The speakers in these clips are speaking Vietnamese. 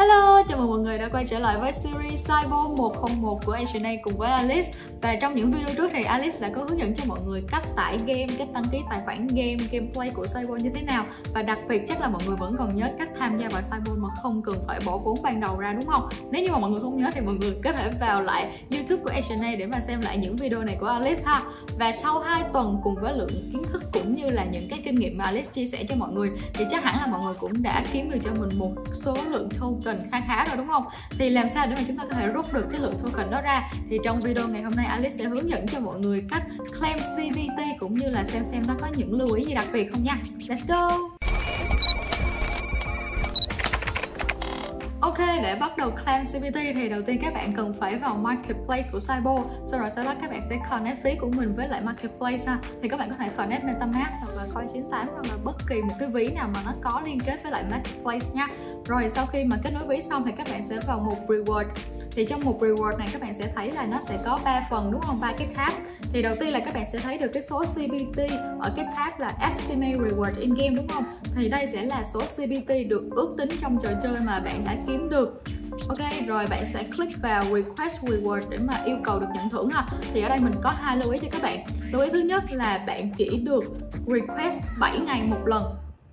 Hello, chào mừng mọi người đã quay trở lại với series Cyber 101 của H&A cùng với Alice. Và trong những video trước thì Alice đã có hướng dẫn cho mọi người cách tải game, cách đăng ký tài khoản game, gameplay của Cyber như thế nào. Và đặc biệt chắc là mọi người vẫn còn nhớ cách tham gia vào Cyber mà không cần phải bỏ vốn ban đầu ra đúng không? Nếu như mà mọi người không nhớ thì mọi người có thể vào lại YouTube của H&A để mà xem lại những video này của Alice ha. Và sau 2 tuần cùng với lượng kiến thức cũng như là những cái kinh nghiệm mà Alice chia sẻ cho mọi người Thì chắc hẳn là mọi người cũng đã kiếm được cho mình một số lượng token token khá khá rồi, đúng không? Thì làm sao để mà chúng ta có thể rút được cái lượng token đó ra? Thì trong video ngày hôm nay, Alice sẽ hướng dẫn cho mọi người cách claim CVT cũng như là xem xem nó có những lưu ý gì đặc biệt không nha. Let's go! Để bắt đầu claim CPT thì đầu tiên các bạn cần phải vào Marketplace của Cybo Sau rồi sau đó các bạn sẽ connect ví của mình với lại Marketplace ha. Thì các bạn có thể connect MetaMask hoặc là Coin98 hoặc là bất kỳ một cái ví nào mà nó có liên kết với lại Marketplace nha. Rồi, sau khi mà kết nối ví xong thì các bạn sẽ vào mục Reward. Thì trong mục Reward này, các bạn sẽ thấy là nó sẽ có 3 phần, đúng không? ba cái tab. Thì đầu tiên là các bạn sẽ thấy được cái số CPT ở cái tab là Estimate Reward in game, đúng không? Thì đây sẽ là số CPT được ước tính trong trò chơi mà bạn đã kiếm được. Ok, rồi bạn sẽ click vào Request Reward để mà yêu cầu được nhận thưởng ha. Thì ở đây mình có hai lưu ý cho các bạn. Lưu ý thứ nhất là bạn chỉ được request 7 ngày một lần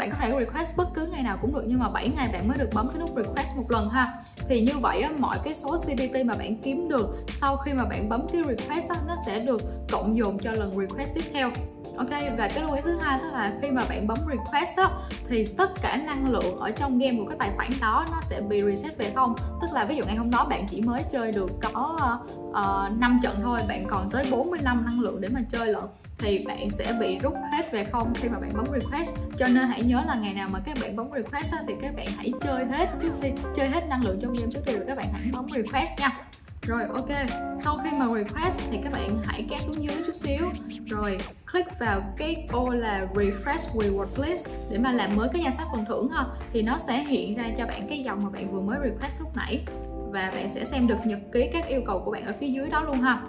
bạn có thể request bất cứ ngày nào cũng được nhưng mà 7 ngày bạn mới được bấm cái nút request một lần ha. Thì như vậy á, mọi cái số CPT mà bạn kiếm được sau khi mà bạn bấm cái request á, nó sẽ được cộng dồn cho lần request tiếp theo. Ok và cái lưu ý thứ hai đó là khi mà bạn bấm request á thì tất cả năng lượng ở trong game của cái tài khoản đó nó sẽ bị reset về không. Tức là ví dụ ngày hôm đó bạn chỉ mới chơi được có ờ, ờ, uh, 5 trận thôi bạn còn tới 45 năng lượng để mà chơi lận thì bạn sẽ bị rút hết về không khi mà bạn bấm request. Cho nên hãy nhớ là ngày nào mà các bạn bấm request á, thì các bạn hãy chơi hết trước khi chơi hết năng lượng trong game trước khi rồi các bạn hãy bấm request nha. Rồi ok, sau khi mà request thì các bạn hãy kéo xuống dưới chút xíu. Rồi click vào cái ô là refresh reward list để mà làm mới cái danh sách phần thưởng ha. Thì nó sẽ hiện ra cho bạn cái dòng mà bạn vừa mới request lúc nãy. Và bạn sẽ xem được nhật ký các yêu cầu của bạn ở phía dưới đó luôn ha.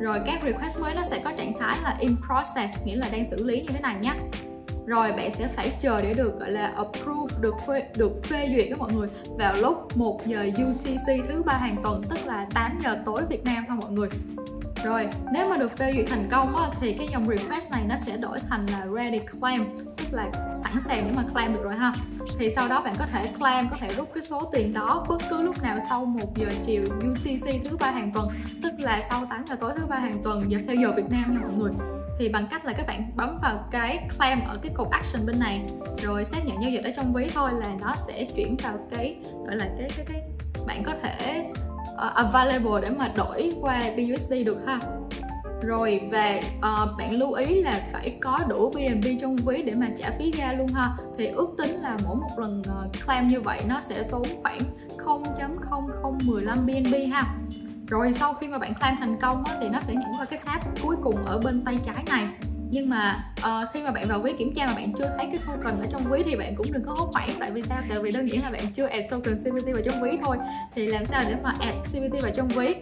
Rồi các request mới nó sẽ có trạng thái là in process, nghĩa là đang xử lý như thế này nhé. Rồi bạn sẽ phải chờ để được gọi là approve được phê, được phê duyệt các mọi người vào lúc 1 giờ UTC thứ ba hàng tuần tức là 8 giờ tối Việt Nam ha mọi người rồi, nếu mà được phê duyệt thành công á, thì cái dòng request này nó sẽ đổi thành là ready claim Tức là sẵn sàng để mà claim được rồi ha. Thì sau đó bạn có thể claim, có thể rút cái số tiền đó bất cứ lúc nào sau 1 giờ chiều UTC thứ ba hàng tuần Tức là sau 8 giờ tối thứ ba hàng tuần giờ theo giờ Việt Nam nha mọi người. Thì bằng cách là các bạn bấm vào cái claim ở cái cột action bên này rồi xác nhận giao dịch ở trong ví thôi là nó sẽ chuyển vào cái gọi là cái cái cái bạn có thể uh, available để mà đổi qua BUSD được ha? Rồi và uh, ờ, bạn lưu ý là phải có đủ BNB trong ví để mà trả phí ga luôn ha. Thì ước tính là mỗi một lần uh, claim như vậy nó sẽ tốn khoảng 0.0015 BNB ha. Rồi sau khi mà bạn claim thành công á, thì nó sẽ nhảy qua cái tab cuối cùng ở bên tay trái này nhưng mà uh, khi mà bạn vào quý kiểm tra mà bạn chưa thấy cái token ở trong quý thì bạn cũng đừng có hốt hoảng. Tại vì sao? Tại vì đơn giản là bạn chưa add token cbt vào trong quý thôi. Thì làm sao để mà add cbt vào trong quý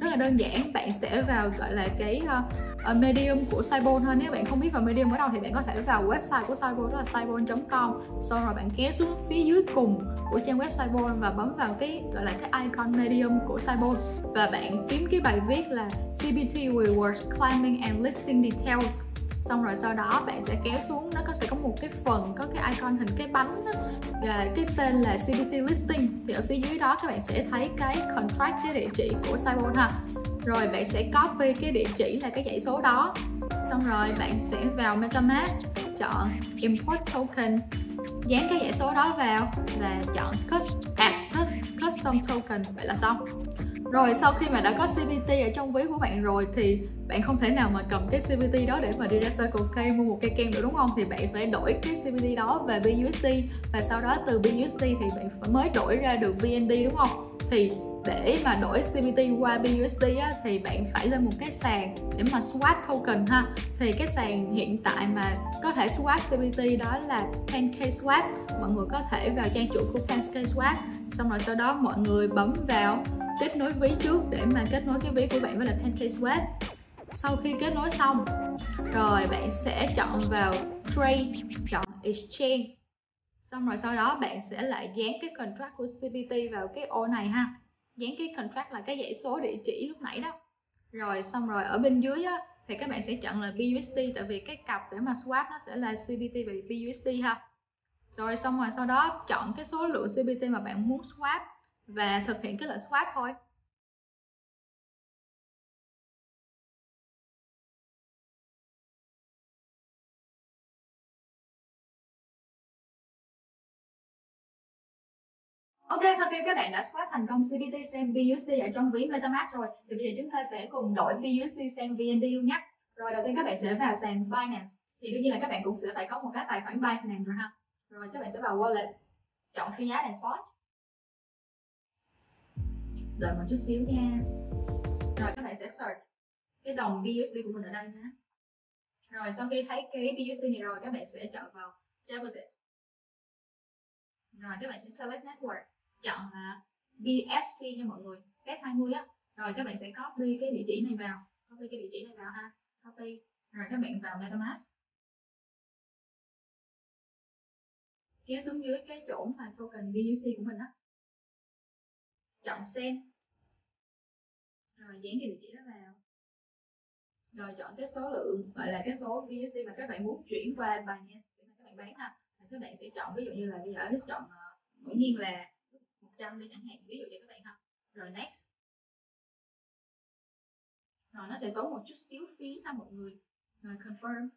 rất là đơn giản bạn sẽ vào gọi là cái uh, medium của Cybon thôi. Nếu bạn không biết vào medium ở đâu thì bạn có thể vào website của Cybon đó là cybon.com sau rồi bạn kéo xuống phía dưới cùng của trang web Cybon và bấm vào cái gọi là cái icon medium của Cybon. Và bạn kiếm cái bài viết là CBT Rewards Climbing and Listing Details xong rồi sau đó bạn sẽ kéo xuống nó có sẽ có một cái phần có cái icon hình cái bánh đó, và cái tên là CPT listing. Thì ở phía dưới đó các bạn sẽ thấy cái contract cái địa chỉ của Cybon ha. Rồi bạn sẽ copy cái địa chỉ là cái dãy số đó. Xong rồi bạn sẽ vào MetaMask chọn import token. Dán cái dãy số đó vào và chọn add à, custom token. Vậy là xong rồi, sau khi mà đã có CVT ở trong ví của bạn rồi thì bạn không thể nào mà cầm cái CVT đó để mà đi ra Circle K mua một cây kem được, đúng không? Thì bạn phải đổi cái CVT đó về BUSD và sau đó từ BUSD thì bạn phải mới đổi ra được VND đúng không? Thì để mà đổi CBT qua BUSD á, thì bạn phải lên một cái sàn để mà swap token ha. Thì cái sàn hiện tại mà có thể swap CBT đó là PancakeSwap mọi người có thể vào trang chủ của PancakeSwap xong rồi sau đó mọi người bấm vào kết nối ví trước để mà kết nối cái ví của bạn với là PancakeSwap sau khi kết nối xong rồi bạn sẽ chọn vào trade chọn exchange. Xong rồi sau đó bạn sẽ lại dán cái contract của CPT vào cái ô này ha dán cái contract là cái dãy số địa chỉ lúc nãy đó. Rồi xong rồi ở bên dưới á, thì các bạn sẽ chọn là BUSD tại vì cái cặp để mà swap nó sẽ là CBT và BUSD ha. Rồi xong rồi sau đó chọn cái số lượng CBT mà bạn muốn swap và thực hiện cái lệnh swap thôi. Ok, sau khi các bạn đã swap thành công CBT sang BUSD ở trong ví MetaMask rồi thì bây giờ chúng ta sẽ cùng đổi BUSD sang VND luôn nhé. Rồi đầu tiên các bạn sẽ vào sàn Binance thì đương nhiên là các bạn cũng sẽ phải có một cái tài khoản Binance rồi ha. Rồi các bạn sẽ vào wallet, chọn Fiat and Spot. Đợi một chút xíu nha. Rồi các bạn sẽ search cái đồng BUSD của mình ở đây nhé. Rồi sau khi thấy cái BUSD này rồi các bạn sẽ chọn vào Deposit. Rồi các bạn sẽ select network chọn là BSC nha mọi người f 20 á. Rồi các bạn sẽ copy cái địa chỉ này vào copy cái địa chỉ này vào ha copy. Rồi các bạn vào metamask. Kéo xuống dưới cái chỗ mà token BUC của mình á. Chọn xem, rồi dán cái địa chỉ đó vào. Rồi chọn cái số lượng gọi là cái số bsc mà các bạn muốn chuyển qua Binance để mà các bạn bán ha. Các bạn sẽ chọn ví dụ như là bây giờ chọn uh, ngẫu nhiên là trăm đi chẳng hạn, ví dụ cho các bạn ha. Rồi next. Rồi nó sẽ tốn một chút xíu phí ha mọi người. Rồi confirm.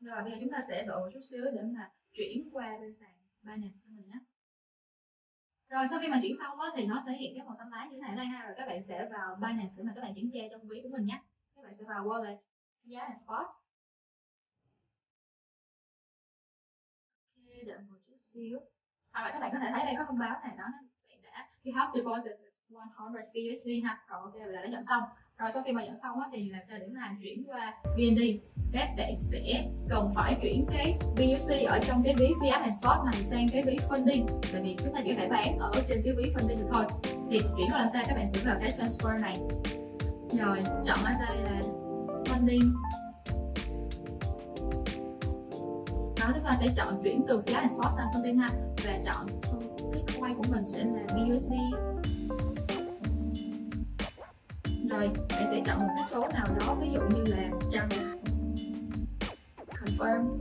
Rồi bây giờ chúng ta sẽ đợi một chút xíu để mà chuyển qua bên sàn Binance của mình nhé. Rồi sau khi mà chuyển xong á, thì nó sẽ hiện cái màu xanh lá như thế này đây ha. Rồi các bạn sẽ vào Binance để mà các bạn kiểm tra trong ví của mình nhé. Các bạn sẽ vào wallet, giá and spot. Đợi một chút xíu. Hoặc là các bạn có thể thấy đây có thông báo này, đó bạn đã you have deposit 100 USD ha. Rồi, ok là đã nhận xong. Rồi, sau khi mà nhận xong thì làm sao để là chuyển qua VND các bạn sẽ cần phải chuyển cái BUSD ở trong cái ví Fiat and Spot này sang cái ví funding. Tại vì chúng ta chỉ thể bán ở trên cái ví funding được thôi. Thì chuyển qua làm sao? Các bạn sẽ vào cái transfer này. Rồi, chọn ở đây là funding. Đó chúng ta sẽ chọn chuyển từ phía and spot sang funding ha. Và chọn cái quay của mình sẽ là BUSD rồi bạn sẽ chọn một cái số nào đó ví dụ như là trăm. Confirm.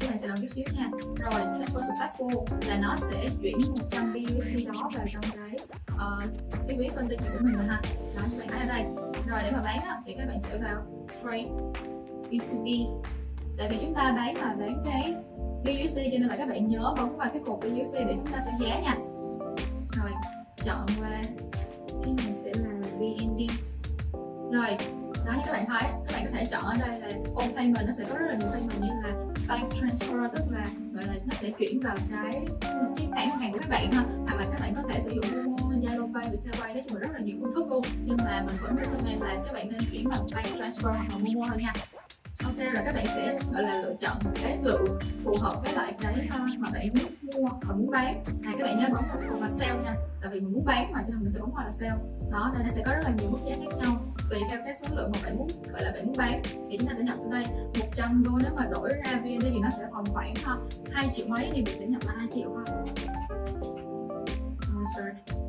Các bạn sẽ đợi chút xíu nha. Rồi transfer successful là nó sẽ chuyển 100 BUSD đó vào trong cái uh, cái ví funding của mình rồi ha. Đó các bạn thấy ở đây rồi để mà bán á, thì các bạn sẽ vào trade B2B tại vì chúng ta bán là bán cái BUSD cho nên là các bạn nhớ bấm vào cái cột BUSD để chúng ta xem giá nha. Rồi chọn qua cái này sẽ là BND rồi đó như các bạn thấy các bạn có thể chọn ở đây là on payment nó sẽ có rất là nhiều payment như là bank transfer tức là gọi là nó sẽ chuyển vào cái cái tài ngân hàng của các bạn ha hoặc là các bạn có thể sử dụng Momo, Zalo Pay, Viettel Pay nói chung là rất là nhiều phương thức luôn. Nhưng mà mình vẫn recommend là các bạn nên chuyển bằng bank transfer hoặc là Momo hơn nha. Ok rồi các bạn sẽ gọi là lựa chọn cái lượng phù hợp với lại cái ờ, mà bạn muốn mua hoặc muốn bán. Này các bạn nhớ bấm vào cái cột là sale nha. Tại vì mình muốn bán mà cho nên mình sẽ bấm vào là sale. Đó nên nó sẽ có rất là nhiều mức giá khác nhau tùy theo cái số lượng mà bạn muốn gọi là bạn muốn bán. Thì chúng ta sẽ nhập ở đây 100 đô nếu mà đổi ra VND thì nó sẽ còn khoảng ờ, hai triệu mấy thì mình sẽ nhập là hai triệu thôi. Oh, sorry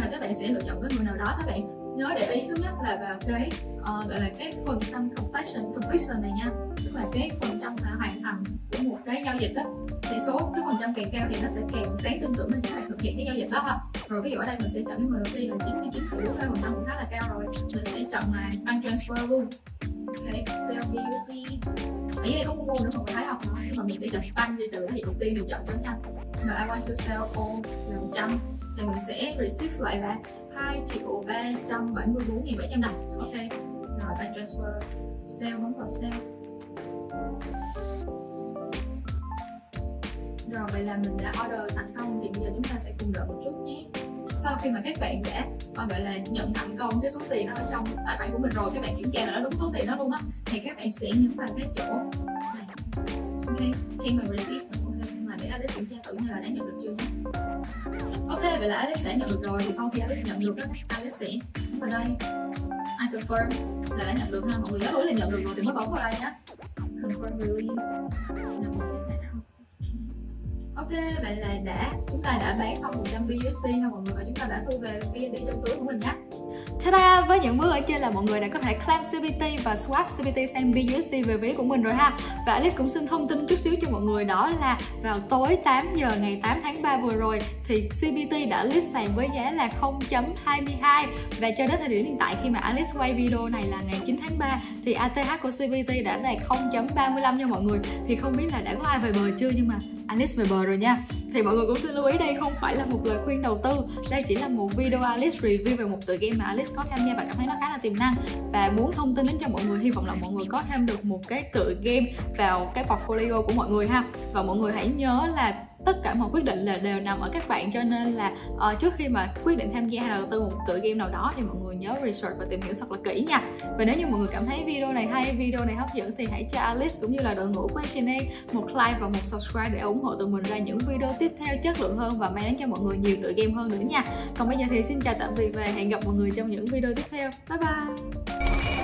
là các bạn sẽ lựa chọn cái người nào đó các bạn nhớ để ý. Thứ nhất là vào cái uh, gọi là cái phần trăm completion completion này nha. Tức là cái phần trăm hoàn thành của một cái giao dịch đó thì số cái phần trăm càng cao thì nó sẽ càng đáng tin tưởng nên các bạn thực hiện cái giao dịch đó ha. Rồi ví dụ ở đây mình sẽ chọn cái người đầu tiên là 99 bốn phần trăm cũng khá là cao rồi. Mình sẽ chọn là bank transfer luôn. Cái sell BUSD ở dưới đây có Google nữa mọi người thấy không? Nhưng mà mình sẽ chọn bank đi từ cái hiện đầu tiên mình chọn cho nhanh. Rồi I want to sell all là 100 thì mình sẽ receive lại là 2 triệu 374 nghìn 700 đồng. Ok rồi bạn transfer sale bấm vào sale. Rồi vậy là mình đã order thành công thì bây giờ chúng ta sẽ cùng đợi một chút nhé. Sau khi mà các bạn đã ờ, gọi là nhận thành công cái số tiền nó ở trong tài khoản của mình rồi các bạn kiểm tra là nó đúng số tiền đó luôn á thì các bạn sẽ nhấn vào cái chỗ này. Ok payment mà receive ok, vậy là Alice đã nhận được rồi. Thì sau khi Alice nhận được đó Alice sẽ vào đây. I confirm là đã nhận được ha. Mọi người nhớ hứa là nhận được rồi thì mới bấm vào đây nhé confirm release. Ok, vậy là đã, chúng ta đã bán xong 100 BUSD ha, mọi người. Và chúng ta đã thu về BND trong túi của mình nhé Ta-da! Với những bước ở trên là mọi người đã có thể claim CBT và swap CBT sang BUSD về ví của mình rồi ha. Và Alice cũng xin thông tin chút xíu cho mọi người đó là vào tối 8 giờ, ngày 8 tháng 3 vừa rồi thì CBT đã list sàn với giá là 0.22 và cho đến thời điểm hiện tại khi mà Alice quay video này là ngày 9 tháng 3 thì ATH của CBT đã đạt 0.35 nha mọi người. Thì không biết là đã có ai về bờ chưa nhưng mà Alice về bờ rồi nha. Thì mọi người cũng xin lưu ý đây không phải là một lời khuyên đầu tư. Đây chỉ là một video Alice review về một tựa game mà Alice có tham gia và cảm thấy nó khá là tiềm năng và muốn thông tin đến cho mọi người, hy vọng là mọi người có thêm được một cái tựa game vào cái portfolio của mọi người ha. Và mọi người hãy nhớ là tất cả mọi quyết định là đều nằm ở các bạn cho nên là uh, trước khi mà quyết định tham gia hay đầu tư một tựa game nào đó thì mọi người nhớ research và tìm hiểu thật là kỹ nha. Và nếu như mọi người cảm thấy video này hay video này hấp dẫn thì hãy cho Alice cũng như là đội ngũ của channel một like và một subscribe để ủng hộ tụi mình ra những video tiếp theo chất lượng hơn và mang đến cho mọi người nhiều tựa game hơn nữa nha. Còn bây giờ thì xin chào tạm biệt và hẹn gặp mọi người trong những video tiếp theo. Bye bye!